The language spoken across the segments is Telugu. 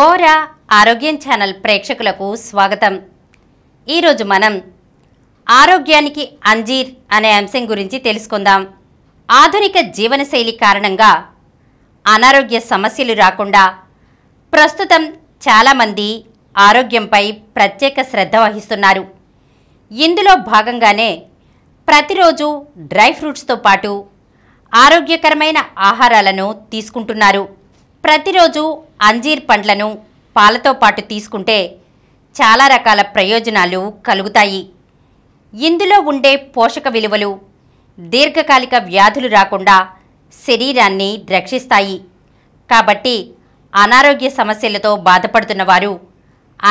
గోర ఆరోగ్యం ఛానల్ ప్రేక్షకులకు స్వాగతం. ఈరోజు మనం ఆరోగ్యానికి అంజీర్ అనే అంశం గురించి తెలుసుకుందాం. ఆధునిక జీవనశైలి కారణంగా అనారోగ్య సమస్యలు రాకుండా ప్రస్తుతం చాలామంది ఆరోగ్యంపై ప్రత్యేక శ్రద్ధ వహిస్తున్నారు. ఇందులో భాగంగానే ప్రతిరోజు డ్రై ఫ్రూట్స్తో పాటు ఆరోగ్యకరమైన ఆహారాలను తీసుకుంటున్నారు. ప్రతిరోజు అంజీర్ పండ్లను పాలతో పాటు తీసుకుంటే చాలా రకాల ప్రయోజనాలు కలుగుతాయి. ఇందులో ఉండే పోషక విలువలు దీర్ఘకాలిక వ్యాధులు రాకుండా శరీరాన్ని రక్షిస్తాయి. కాబట్టి అనారోగ్య సమస్యలతో బాధపడుతున్న వారు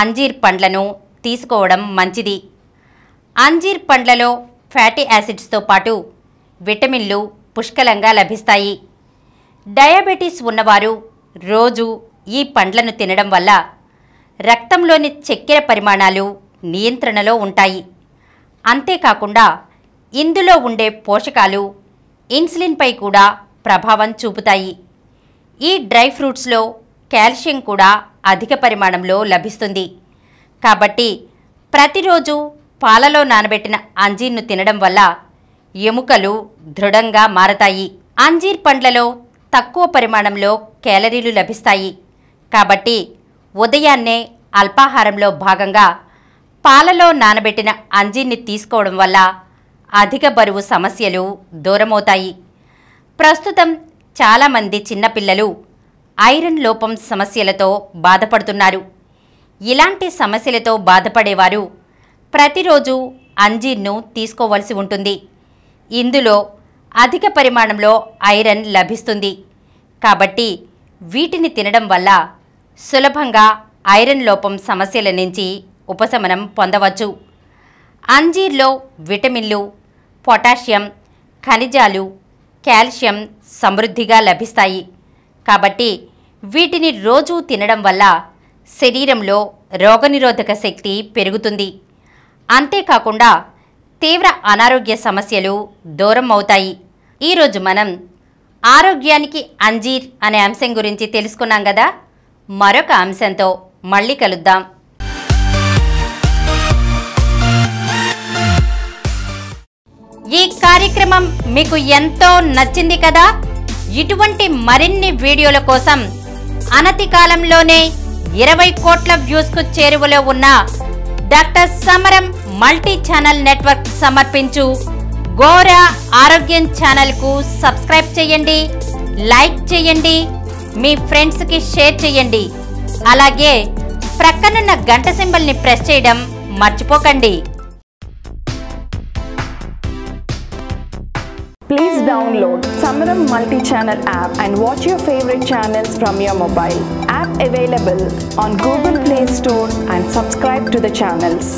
అంజీర్ పండ్లను తీసుకోవడం మంచిది. అంజీర్ పండ్లలో ఫ్యాటీ యాసిడ్స్తో పాటు విటమిన్లు పుష్కలంగా లభిస్తాయి. డయాబెటీస్ ఉన్నవారు రోజు ఈ పండ్లను తినడం వల్ల రక్తంలోని చక్కెర పరిమాణాలు నియంత్రణలో ఉంటాయి. అంతేకాకుండా ఇందులో ఉండే పోషకాలు ఇన్సులిన్పై కూడా ప్రభావం చూపుతాయి. ఈ డ్రై ఫ్రూట్స్లో కాల్షియం కూడా అధిక పరిమాణంలో లభిస్తుంది. కాబట్టి ప్రతిరోజు పాలలో నానబెట్టిన అంజీర్ను తినడం వల్ల ఎముకలు దృఢంగా మారతాయి. అంజీర్ పండ్లలో తక్కువ పరిమాణంలో క్యాలరీలు లభిస్తాయి. కాబట్టి ఉదయాన్నే అల్పాహారంలో భాగంగా పాలలో నానబెట్టిన అంజీర్ని తీసుకోవడం వల్ల అధిక బరువు సమస్యలు దూరమవుతాయి. ప్రస్తుతం చాలామంది చిన్నపిల్లలు ఐరన్ లోపం సమస్యలతో బాధపడుతున్నారు. ఇలాంటి సమస్యలతో బాధపడేవారు ప్రతిరోజు అంజీర్ను తీసుకోవలసి ఉంటుంది. ఇందులో అధిక పరిమాణంలో ఐరన్ లభిస్తుంది. కాబట్టి వీటిని తినడం వల్ల సులభంగా ఐరన్ లోపం సమస్యల నుంచి ఉపశమనం పొందవచ్చు. అంజీర్లో విటమిన్లు పొటాషియం ఖనిజాలు కాల్షియం సమృద్ధిగా లభిస్తాయి. కాబట్టి వీటిని రోజూ తినడం వల్ల శరీరంలో రోగనిరోధక శక్తి పెరుగుతుంది. అంతేకాకుండా తీవ్ర అనారోగ్య సమస్యలు దూరం అవుతాయి. ఈరోజు మనం ఆరోగ్యానికి అంజీర్ అనే అంశం గురించి తెలుసుకున్నాం కదా? మరొక అంశంతో మళ్ళీ కలుద్దాం. ఈ కార్యక్రమం మీకు ఎంతో నచ్చింది కదా? ఇటువంటి మరిన్ని వీడియోల కోసం అనతి కాలంలోనే ఇరవై కోట్ల వ్యూస్కు చేరువలో ఉన్న డాక్టర్ సమరం మల్టీ ఛానల్ నెట్వర్క్ సమర్పించు. గోరా ఆరోగ్యం ఛానల్కు సబ్స్క్రైబ్ చేయండి లైక్ చేయండి మీ ఫ్రెండ్స్కి షేర్ చేయండి. అలాగే ప్రక్కనున్న గంట సింబల్ని ప్రెస్ చేయడం మర్చిపోకండి. Please download Samaram multi channel app and watch your favourite channels from your mobile app available on Google Play Store and subscribe to the channels